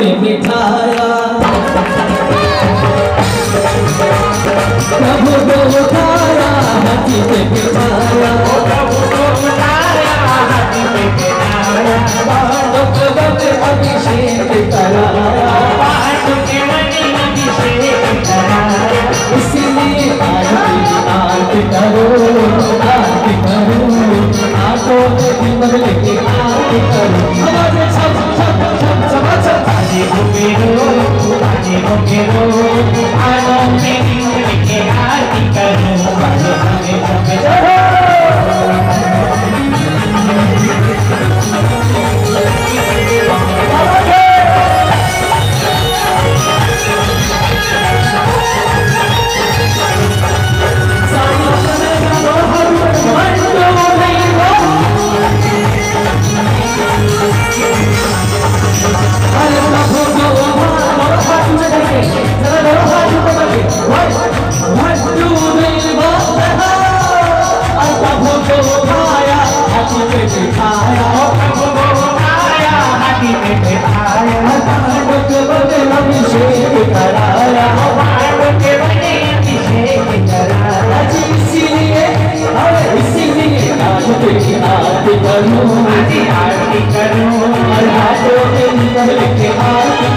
पे बिठाया। प्रभु को उठाया, हाथी पे बिठाया बालक बने अभिषेक कराया। इसलिए आरती आरती करो। मुझे रो आलों में आरती करो।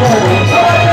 पहली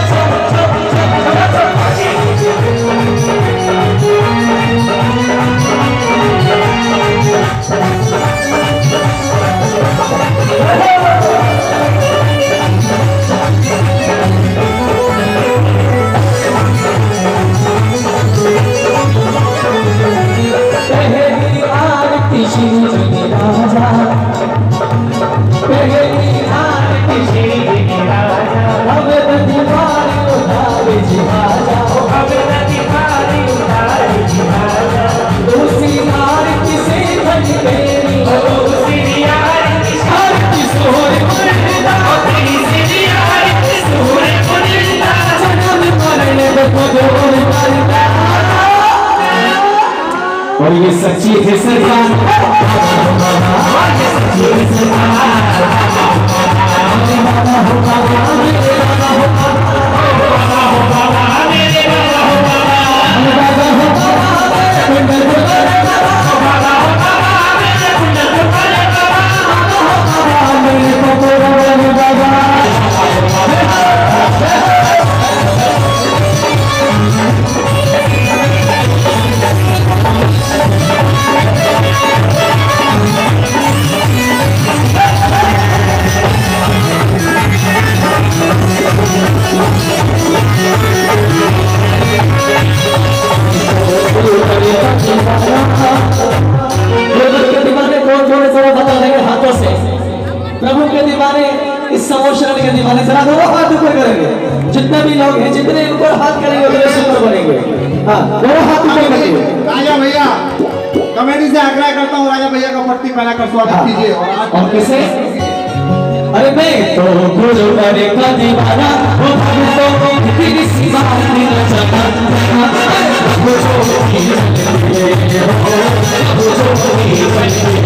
और ये सच्ची है सरकार के दीवाने इस समोशरण के दीवाने जरा दोनों हाथ ऊपर करेंगे जितने भी लोग हैं जितने ऊपर हाथ करेंगे उतने सुंदर बनेंगे हाँ दोनों हाथ ऊपर करेंगे राजा भैया कमेटी से आग्रह करता हूँ राजा भैया का पट्टी पहना कर स्वागत कीजिए और किसे अरे मैं तो गुरु करे का दीवाना वो भक्तों की तेरी सिवा न चला मुझो की हो मुझो की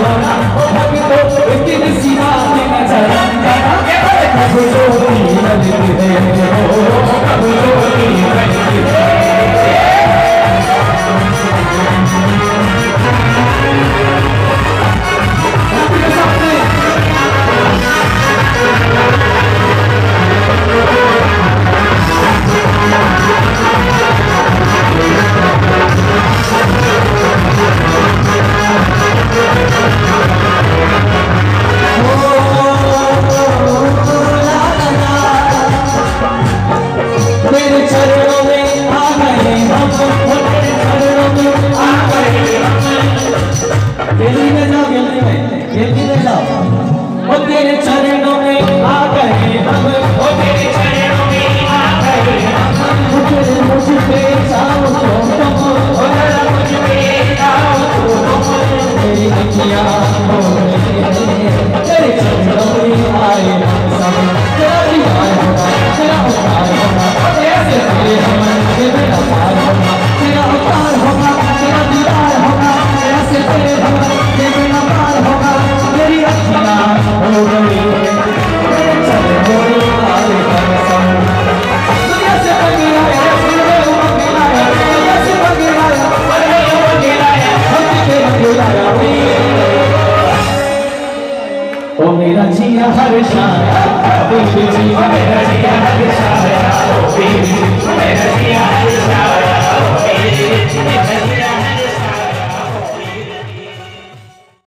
Oh, my God. Amen.